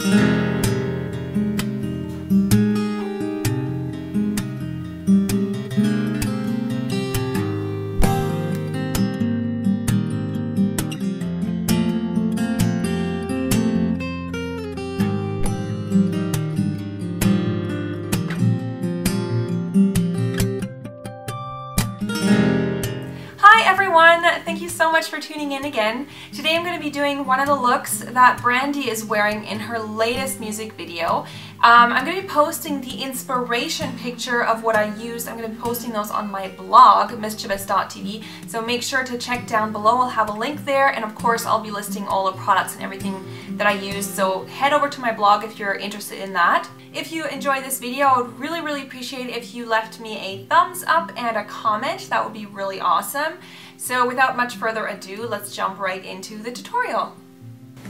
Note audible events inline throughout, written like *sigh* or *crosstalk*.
Mm-hmm. Thank you so much for tuning in again. Today I'm going to be doing one of the looks that Brandy is wearing in her latest music video. Um, I'm going to be posting the inspiration picture of what I used. I'm going to be posting those on my blog, misschievous.tv, so make sure to check down below. I'll have a link there, and of course I'll be listing all the products and everything that I use, so head over to my blog if you're interested in that. If you enjoyed this video, I would really, really appreciate if you left me a thumbs up and a comment. That would be really awesome. So without much further ado, let's jump right into the tutorial.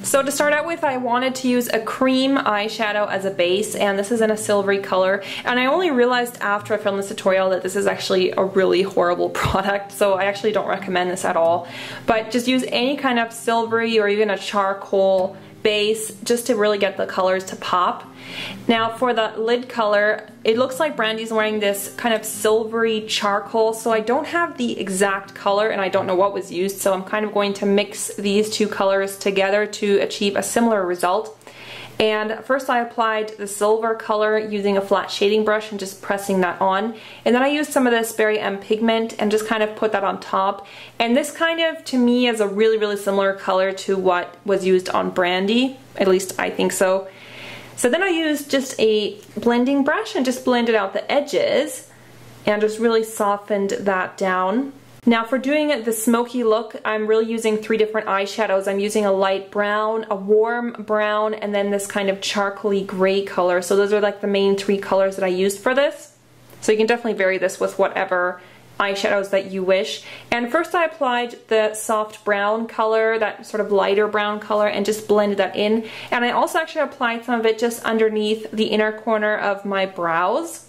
So to start out with, I wanted to use a cream eyeshadow as a base, and this is in a silvery color. And I only realized after I filmed this tutorial that this is actually a really horrible *laughs* product, so I actually don't recommend this at all. But just use any kind of silvery or even a charcoal base just to really get the colors to pop. Now for the lid color, it looks like Brandy's wearing this kind of silvery charcoal, so I don't have the exact color and I don't know what was used, so I'm kind of going to mix these two colors together to achieve a similar result. And first I applied the silver color using a flat shading brush and just pressing that on. And then I used some of this Barry M pigment and just kind of put that on top. And this kind of, to me, is a really, really similar color to what was used on Brandy. At least I think so. So then I used just a blending brush and just blended out the edges and just really softened that down. Now for doing the smoky look, I'm really using three different eyeshadows. I'm using a light brown, a warm brown, and then this kind of charcoaly gray color. So those are like the main three colors that I used for this. So you can definitely vary this with whatever eyeshadows that you wish. And first I applied the soft brown color, that sort of lighter brown color, and just blended that in. And I also actually applied some of it just underneath the inner corner of my brows.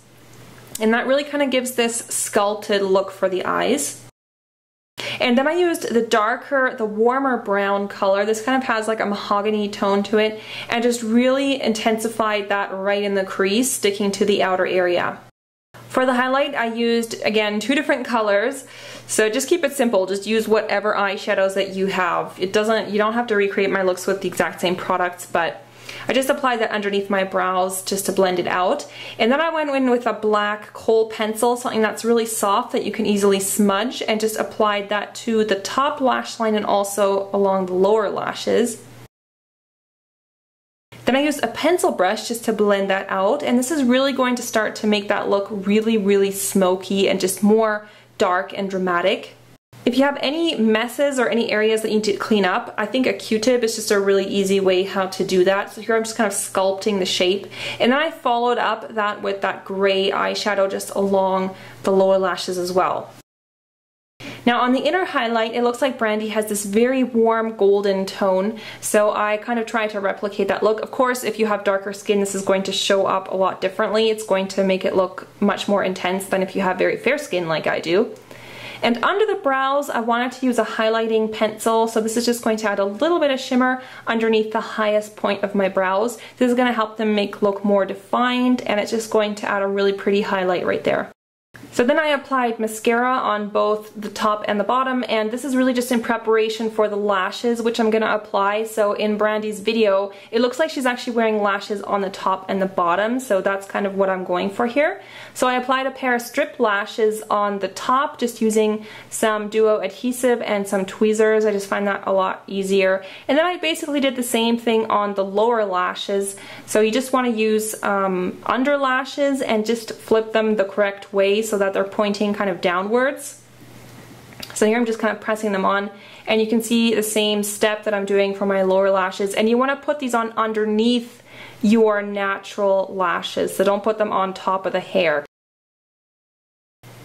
And that really kind of gives this sculpted look for the eyes. And then I used the darker, the warmer brown color. This kind of has like a mahogany tone to it and just really intensified that right in the crease, sticking to the outer area. For the highlight, I used, again, two different colors. So just keep it simple. Just use whatever eyeshadows that you have. It doesn't, you don't have to recreate my looks with the exact same products, but I just applied that underneath my brows just to blend it out. And then I went in with a black kohl pencil, something that's really soft that you can easily smudge, and just applied that to the top lash line and also along the lower lashes. Then I used a pencil brush just to blend that out, and this is really going to start to make that look really, really smoky and just more dark and dramatic. If you have any messes or any areas that you need to clean up, I think a Q-tip is just a really easy way how to do that. So here I'm just kind of sculpting the shape. And then I followed up that with that gray eyeshadow just along the lower lashes as well. Now on the inner highlight, it looks like Brandy has this very warm golden tone, so I kind of try to replicate that look. Of course, if you have darker skin, this is going to show up a lot differently. It's going to make it look much more intense than if you have very fair skin like I do. And under the brows, I wanted to use a highlighting pencil, so this is just going to add a little bit of shimmer underneath the highest point of my brows. This is going to help them make look more defined, and it's just going to add a really pretty highlight right there. So then I applied mascara on both the top and the bottom and this is really just in preparation for the lashes which I'm going to apply. So in Brandy's video it looks like she's actually wearing lashes on the top and the bottom so that's kind of what I'm going for here. So I applied a pair of strip lashes on the top just using some duo adhesive and some tweezers. I just find that a lot easier. And then I basically did the same thing on the lower lashes. So you just want to use um, under lashes and just flip them the correct way so that they're pointing kind of downwards. So here I'm just kind of pressing them on and you can see the same step that I'm doing for my lower lashes and you want to put these on underneath your natural lashes so don't put them on top of the hair.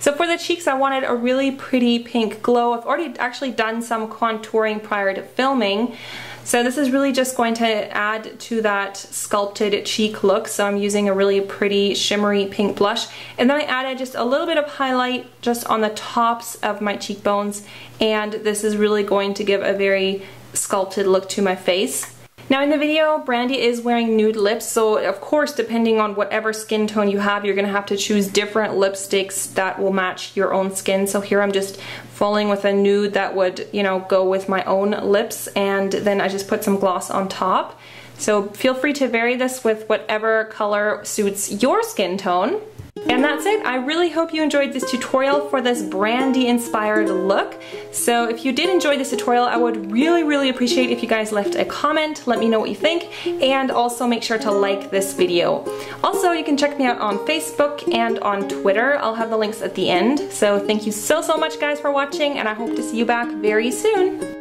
So for the cheeks I wanted a really pretty pink glow. I've already actually done some contouring prior to filming so this is really just going to add to that sculpted cheek look. So I'm using a really pretty shimmery pink blush. And then I added just a little bit of highlight just on the tops of my cheekbones. And this is really going to give a very sculpted look to my face. Now in the video, Brandy is wearing nude lips, so of course, depending on whatever skin tone you have, you're gonna have to choose different lipsticks that will match your own skin. So here I'm just falling with a nude that would, you know, go with my own lips, and then I just put some gloss on top. So feel free to vary this with whatever color suits your skin tone. And that's it. I really hope you enjoyed this tutorial for this brandy inspired look. So if you did enjoy this tutorial, I would really, really appreciate if you guys left a comment, let me know what you think, and also make sure to like this video. Also, you can check me out on Facebook and on Twitter. I'll have the links at the end. So thank you so, so much guys for watching, and I hope to see you back very soon.